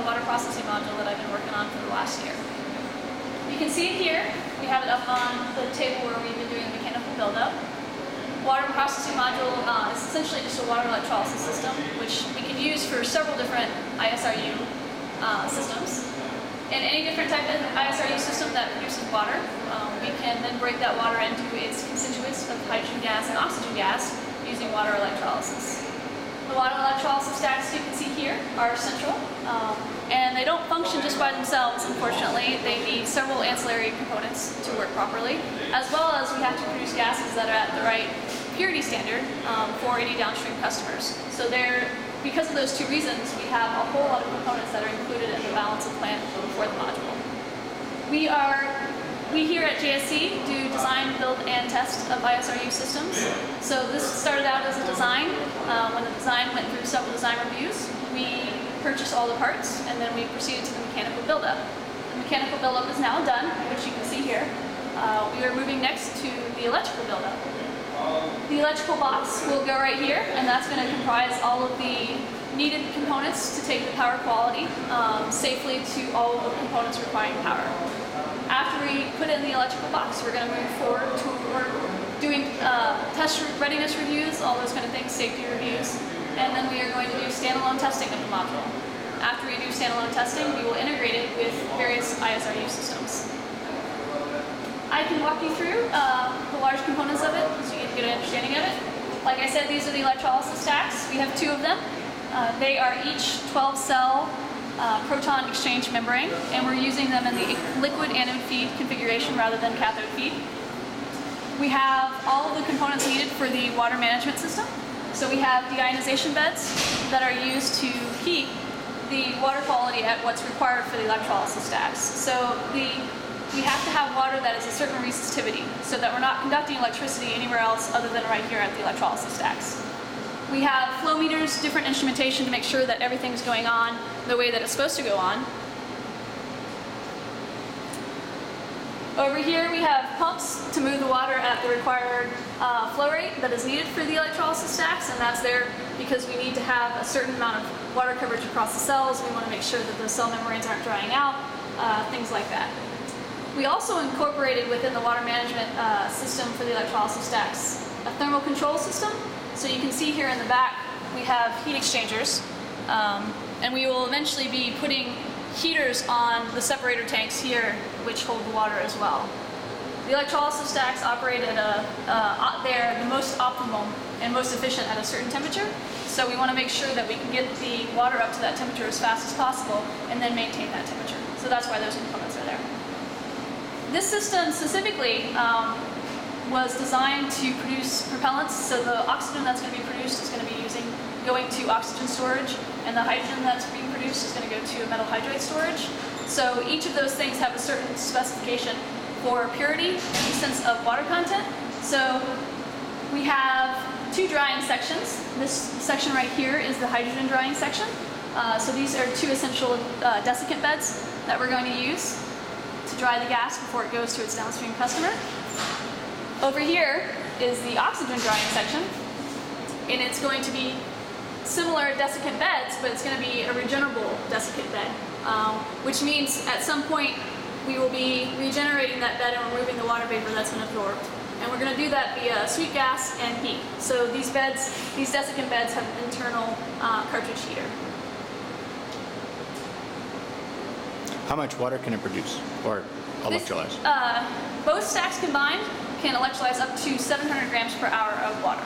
the water processing module that I've been working on for the last year. You can see it here. We have it up on the table where we've been doing the mechanical buildup. Water processing module uh, is essentially just a water electrolysis system, which we can use for several different ISRU uh, systems. In any different type of ISRU system that produces water, um, we can then break that water into its constituents of hydrogen gas and oxygen gas using water electrolysis. The water electrolysis stacks you can see here are central, um, and they don't function just by themselves, unfortunately. They need several ancillary components to work properly, as well as we have to produce gases that are at the right purity standard um, for any downstream customers. So there, because of those two reasons, we have a whole lot of components that are included in the balance of plant for the module. We are we here at JSC do design, build, and test of ISRU systems. So this started out as a design. Uh, when the design went through several design reviews, we purchased all the parts, and then we proceeded to the mechanical buildup. The mechanical buildup is now done, which you can see here. Uh, we are moving next to the electrical buildup. The electrical box will go right here, and that's going to comprise all of the needed components to take the power quality um, safely to all of the components requiring power. Put in the electrical box, we're going to move forward to we're doing uh, test readiness reviews, all those kind of things, safety reviews, and then we are going to do standalone testing of the module. After we do standalone testing, we will integrate it with various ISRU systems. I can walk you through uh, the large components of it so you get a good understanding of it. Like I said, these are the electrolysis stacks. We have two of them. Uh, they are each 12 cell uh, proton exchange membrane, and we're using them in the liquid anode feed configuration rather than cathode feed. We have all of the components needed for the water management system. So we have deionization beds that are used to keep the water quality at what's required for the electrolysis stacks. So the we have to have water that is a certain resistivity so that we're not conducting electricity anywhere else other than right here at the electrolysis stacks. We have flow meters, different instrumentation to make sure that everything's going on the way that it's supposed to go on. Over here we have pumps to move the water at the required uh, flow rate that is needed for the electrolysis stacks, and that's there because we need to have a certain amount of water coverage across the cells. We want to make sure that the cell membranes aren't drying out, uh, things like that. We also incorporated within the water management uh, system for the electrolysis stacks a thermal control system so you can see here in the back, we have heat exchangers, um, and we will eventually be putting heaters on the separator tanks here, which hold the water as well. The electrolysis stacks operate at a, uh, they're the most optimal and most efficient at a certain temperature. So we want to make sure that we can get the water up to that temperature as fast as possible and then maintain that temperature. So that's why those components are there. This system specifically um, was designed to produce propellants. So the oxygen that's going to be produced is going to be using going to oxygen storage, and the hydrogen that's being produced is going to go to a metal hydride storage. So each of those things have a certain specification for purity and sense of water content. So we have two drying sections. This section right here is the hydrogen drying section. Uh, so these are two essential uh, desiccant beds that we're going to use to dry the gas before it goes to its downstream customer. Over here is the oxygen drying section, and it's going to be similar desiccant beds, but it's going to be a regenerable desiccant bed, um, which means at some point we will be regenerating that bed and removing the water vapor that's been absorbed. And we're going to do that via sweep gas and heat. So these beds, these desiccant beds have an internal uh, cartridge heater. How much water can it produce or electrolyze? Uh, both stacks combined can electrolyze up to 700 grams per hour of water.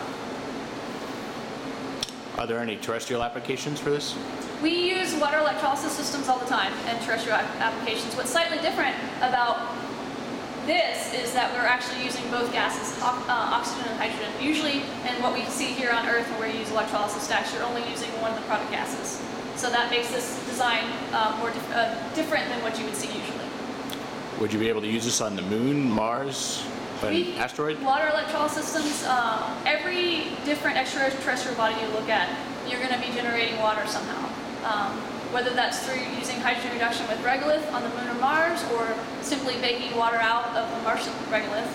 Are there any terrestrial applications for this? We use water electrolysis systems all the time in terrestrial applications. What's slightly different about this is that we're actually using both gases, uh, oxygen and hydrogen. Usually, in what we see here on Earth when we use electrolysis stacks, you're only using one of the product gases. So that makes this design uh, more dif uh, different than what you would see usually. Would you be able to use this on the moon, Mars, we, asteroid? Water electrolysis systems, uh, every different extraterrestrial body you look at, you're going to be generating water somehow. Um, whether that's through using hydrogen reduction with regolith on the moon or Mars, or simply baking water out of the Martian regolith,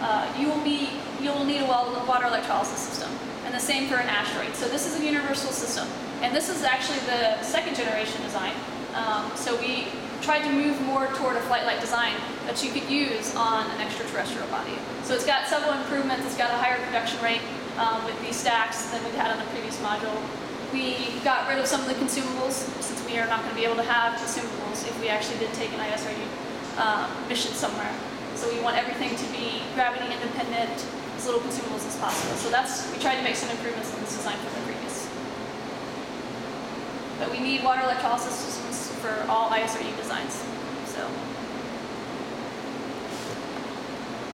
uh, you will be you will need a water electrolysis system. And the same for an asteroid. So this is a universal system. And this is actually the second generation design. Um, so we tried to move more toward a flight-like design that you could use on an extraterrestrial body. So it's got several improvements. It's got a higher production rate um, with these stacks than we had on the previous module. We got rid of some of the consumables since we are not going to be able to have consumables if we actually did take an ISRU um, mission somewhere. So we want everything to be gravity independent, as little consumables as possible. So that's, we tried to make some improvements in this design from the previous. But we need water electrolysis systems for all ISRU designs. So